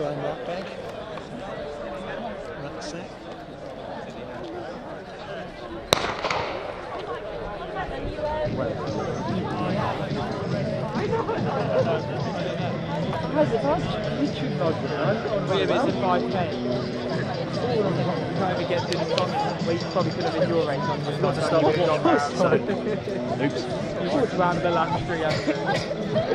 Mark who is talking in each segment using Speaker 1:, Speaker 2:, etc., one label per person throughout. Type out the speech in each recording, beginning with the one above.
Speaker 1: around that bag. Rucksack.
Speaker 2: How's it cost? He's too large for that. Yeah, it's a 5k. Can't even get to the front. Well, you probably could have been your race on just not to start with
Speaker 1: Oops.
Speaker 2: You walked around the last three hours.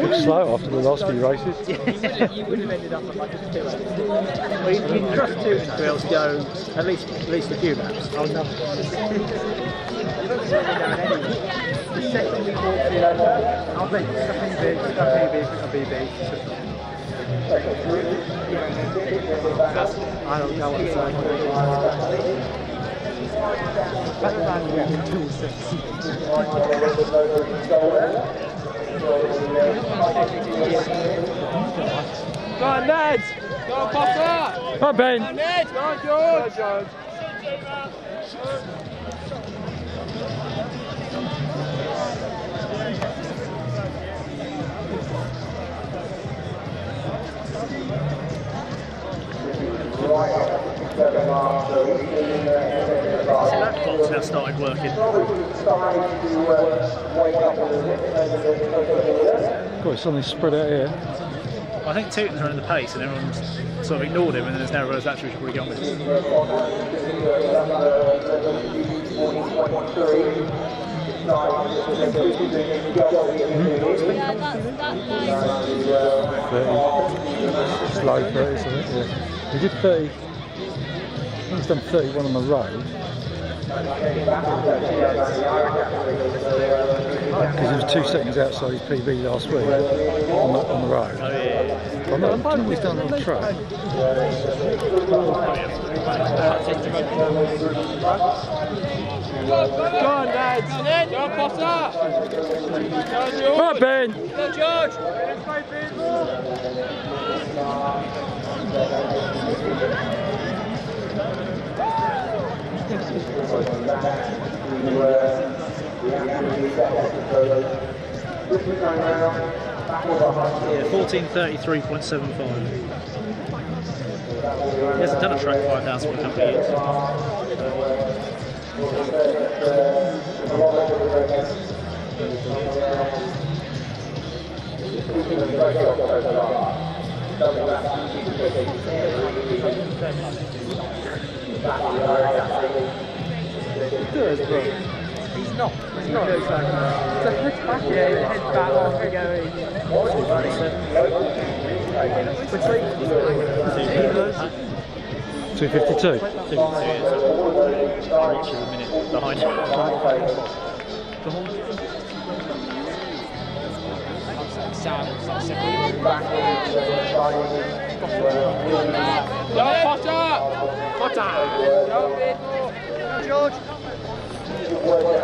Speaker 3: Looks slow after the last few races.
Speaker 2: you would have ended up at like a two.
Speaker 1: Well, you, can trust two to be able to go at least at least a few laps.
Speaker 2: Oh no. the second we walked in, I was like, stuff in big, in big, in big. I don't know what to say. Better than walking two six. Go on, lads! Go on, Potter!
Speaker 3: Hi Ben.
Speaker 2: Go on, Ned! Go on, George! Go on, George!
Speaker 1: See that clock's now started working.
Speaker 3: God, it's suddenly spread out here.
Speaker 1: I think Tooting's running the pace and everyone's sort of ignored him and then there's now realised actually we should probably get on with it.
Speaker 3: Slow 30s, I think. Yeah. He did 30. I think he's done 31 on the road. Because he was two seconds outside his PB last week on the, on the road.
Speaker 1: Oh yeah, yeah.
Speaker 3: I'm not, I don't he's done on the track.
Speaker 2: Go on, lads! Go on, Ned! Go on, Potter! Go on, George!
Speaker 3: Right, Ben.
Speaker 2: Go on, George!
Speaker 1: Yeah, 1433.75. He hasn't done a track 5,000 for a couple of years.
Speaker 2: He's not. He's not. It's like, it's head back. Yeah, the head back off and going.
Speaker 3: Two fifty-two.
Speaker 1: 52 years. I'm reaching a minute behind.
Speaker 2: Go on, Potter! Potter! George!
Speaker 1: Of of.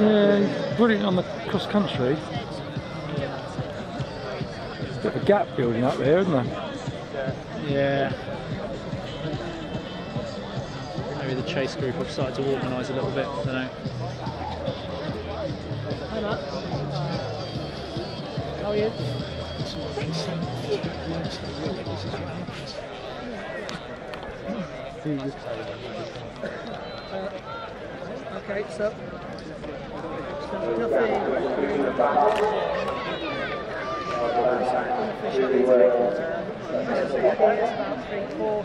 Speaker 3: Yeah, brilliant on the cross country. There's a bit of a gap building up there, isn't there?
Speaker 1: Yeah. Maybe the chase group have started to organise a little bit. I don't know.
Speaker 2: How are you? Uh, okay, so. Go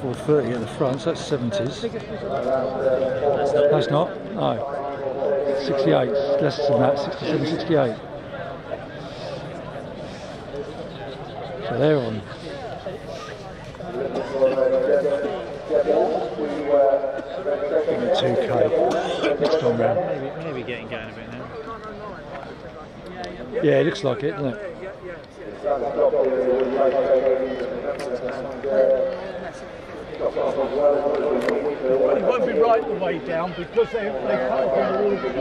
Speaker 3: 430 at the front, so that's 70s.
Speaker 2: Biggest result.
Speaker 3: That's not. No. 68, less than that, 67, 68. So they're on. Give me 2k next time round.
Speaker 1: Maybe, maybe getting going a bit now.
Speaker 3: Yeah, it looks like it, doesn't it?
Speaker 2: It won't be right the way down because they, they can't get all of it.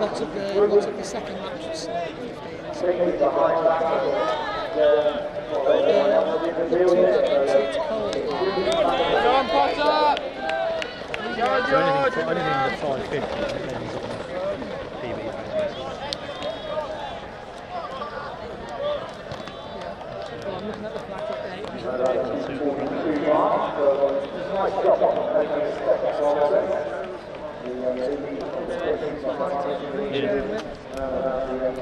Speaker 4: Lots of the lots of the second match was uh, 15s. Uh, the two that went to Cole,
Speaker 2: John Potter! Go
Speaker 1: So
Speaker 2: George!
Speaker 1: anything, anything under 550, then he's on the PB phase.
Speaker 4: well, I'm looking at the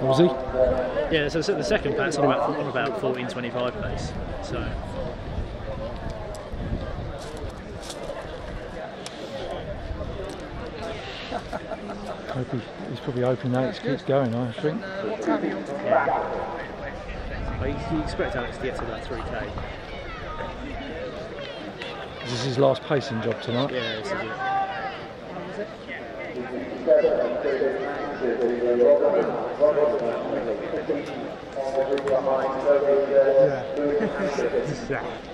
Speaker 3: was he?
Speaker 1: yeah so the second pat's on about, on about 1425 pace. So
Speaker 3: Hope he, he's probably hoping that it keeps going, I think.
Speaker 4: What time are you on tomorrow?
Speaker 1: but you, you expect Alex to get to that 3k.
Speaker 3: This is his last pacing job tonight.
Speaker 1: Yeah, this is it.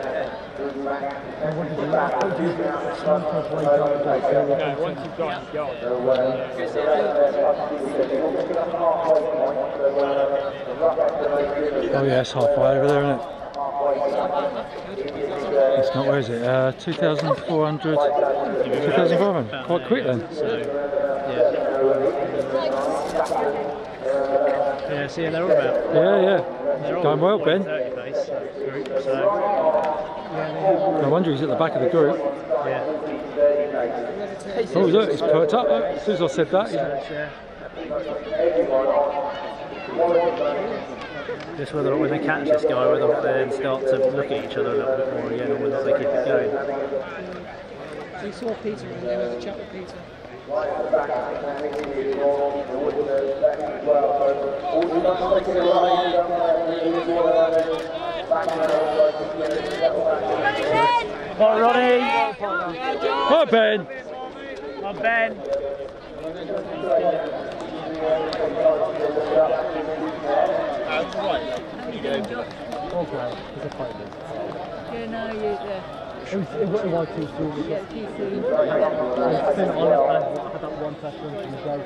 Speaker 2: No, once you've gone, you've gone.
Speaker 3: Oh yeah, it's halfway over there, isn't it? It's not, where is it? Uh, 2,400, 2,500. Quite quick then.
Speaker 1: Yeah. Yeah, see, they're all about.
Speaker 3: Yeah, yeah. Going well, Ben.
Speaker 1: 30 pace group, so
Speaker 3: No wonder he's at the back of the group.
Speaker 1: yeah.
Speaker 3: Oh look, he's perked up. Look. As soon as I said that,
Speaker 1: yeah. Just whether or not when they catch this guy, whether or not they then start to look at each other a little bit more again, or whether or not they keep it going.
Speaker 4: So you saw Peter and you had a chat with Peter.
Speaker 1: Hi, Ronnie.
Speaker 3: Hi Ben!
Speaker 1: Hi, Ben.
Speaker 5: Yeah, no, you, yeah.
Speaker 2: It was, it was, it was too soon.
Speaker 5: Yeah, too soon.
Speaker 2: I spent on it, I had that one session from the day.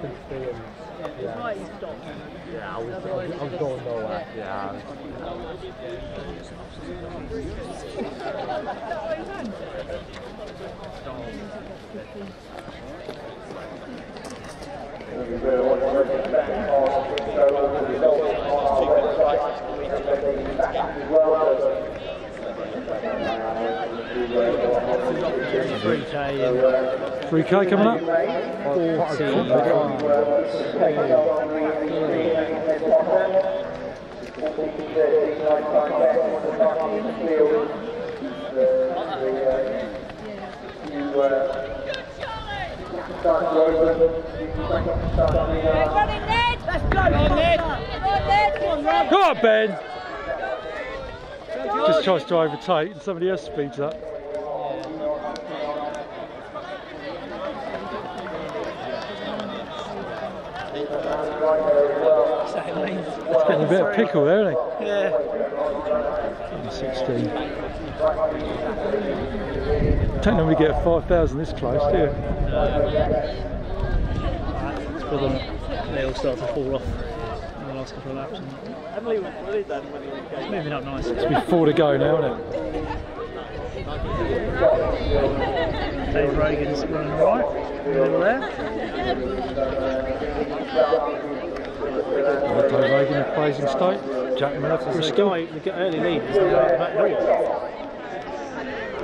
Speaker 2: Couldn't stay in.
Speaker 5: It's right, you stopped.
Speaker 2: Yeah, Was, I was, I was going nowhere. Yeah.
Speaker 1: Three K
Speaker 3: coming up?
Speaker 5: Come on
Speaker 3: Ben! Just tries to overtake and somebody else speeds up. Getting a bit of pickle there, isn't he?
Speaker 1: yeah.
Speaker 3: 16. Don't normally get 5,000 this close, do you?
Speaker 1: It's for them. They all start to fall off in the last couple of laps. And it's moving up nicely.
Speaker 3: It's be four to go now, isn't it?
Speaker 1: Dave Reagan's running all right. In the middle there.
Speaker 3: Dave Reagan in praising state. Jack Miller for
Speaker 1: So the
Speaker 3: Bristol.
Speaker 1: guy, the guy- early lead is now out the back door.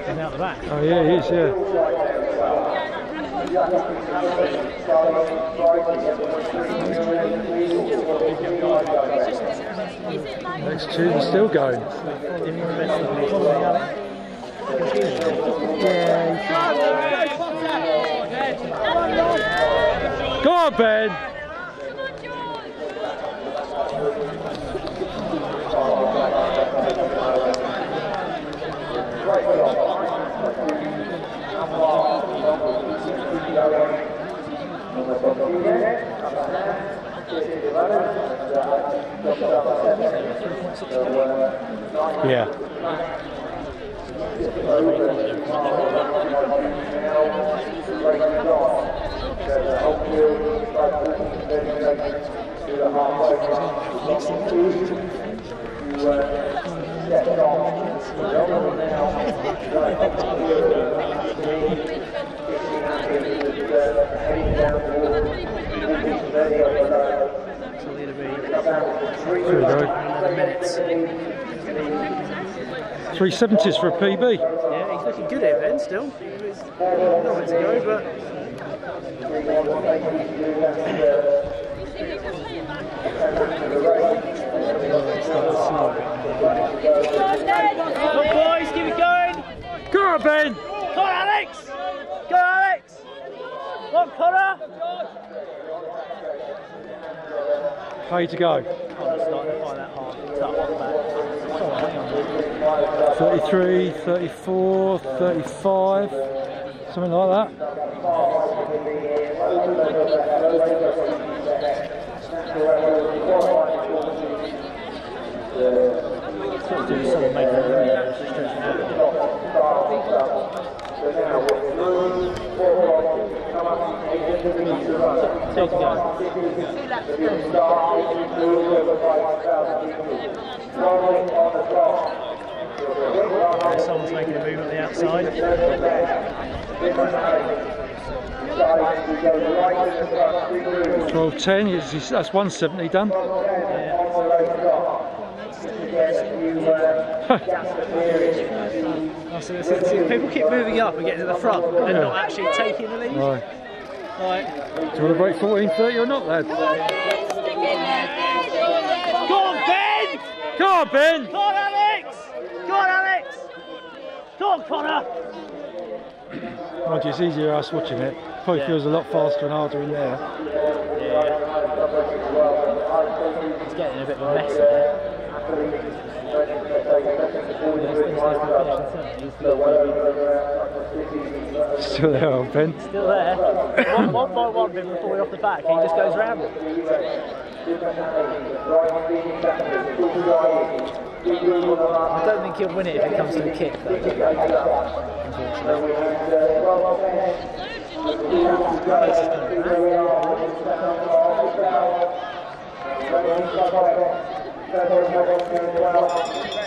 Speaker 1: He's out the back.
Speaker 3: Oh yeah, he is, yeah. Next tune is still going. On, Ben. Yeah.
Speaker 1: So it'll be three
Speaker 3: Here we go.
Speaker 1: minutes.
Speaker 3: 370s for a PB.
Speaker 1: Yeah, he's looking good here, Ben, still. He's not meant to go, but Come on, boys, keep it going.
Speaker 3: Go on, Ben.
Speaker 1: Come on, Alex. Go, Alex. Come on, Connor.
Speaker 3: Way to go.
Speaker 1: Connor's starting to find that hard, tough on the back. Come on, hang on.
Speaker 3: 33, 34, 35, something like that.
Speaker 1: Sort of doing something making it really nice, just stretching out. Two to go. And someone's making a move on the outside.
Speaker 3: Twelve ten. Is that's one seventy done.
Speaker 1: People keep moving up and getting to the front and
Speaker 3: Yeah.
Speaker 1: not actually taking the lead.
Speaker 3: Right.
Speaker 1: Right.
Speaker 3: Do you want to break fourteen thirty or not, lads?
Speaker 1: Go on, Ben!
Speaker 3: Go on, Ben.
Speaker 1: Go on, Alex! Go on, Alex! Go on, Connor!
Speaker 3: Mind you, it's easier us watching it. Probably
Speaker 1: Yeah.
Speaker 3: feels a lot faster and harder in there.
Speaker 1: Yeah. It's getting a bit of a mess in there.
Speaker 3: Still there, old Ben.
Speaker 1: Still there. one, one by one before we're off the back, he just goes round. I don't think he'll win it if it comes to a kick, though. Unfortunately.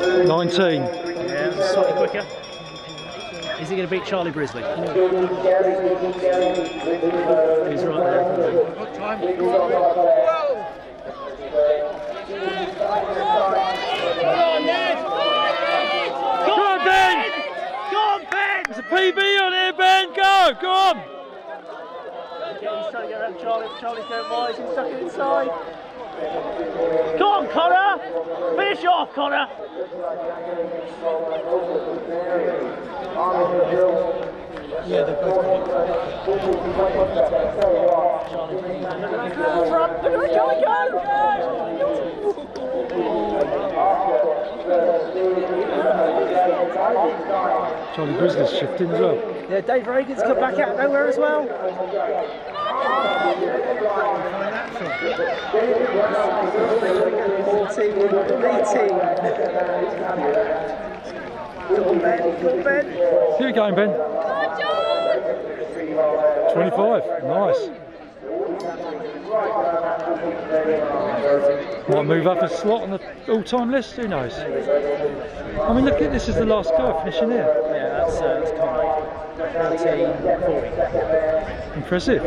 Speaker 3: Nineteen.
Speaker 1: Yeah, slightly quicker. Is he going to beat Charlie Brisley? He's right there.
Speaker 3: Go on, Ben.
Speaker 1: Go on, Ben!
Speaker 3: There's a PB on here, Ben. Go. Go on.
Speaker 1: He's trying to get around Charlie. Charlie's going wide. He's stuck it inside. Go on, Connor! Finish off, Connor! Front, look at Charlie go!
Speaker 3: Charlie Grizzly's shifting as well.
Speaker 1: Yeah, Dave Reagan's come back out of nowhere as well. Fourteen, eighteen. Go on, Ben. Go on, Ben.
Speaker 3: Here we go, Ben. 25. Nice. Might move up a slot on the all-time list. Who knows? I mean, look at this is the last guy finishing here.
Speaker 1: Yeah, that's uh, that's Connor. 19, 40.
Speaker 3: Impressive.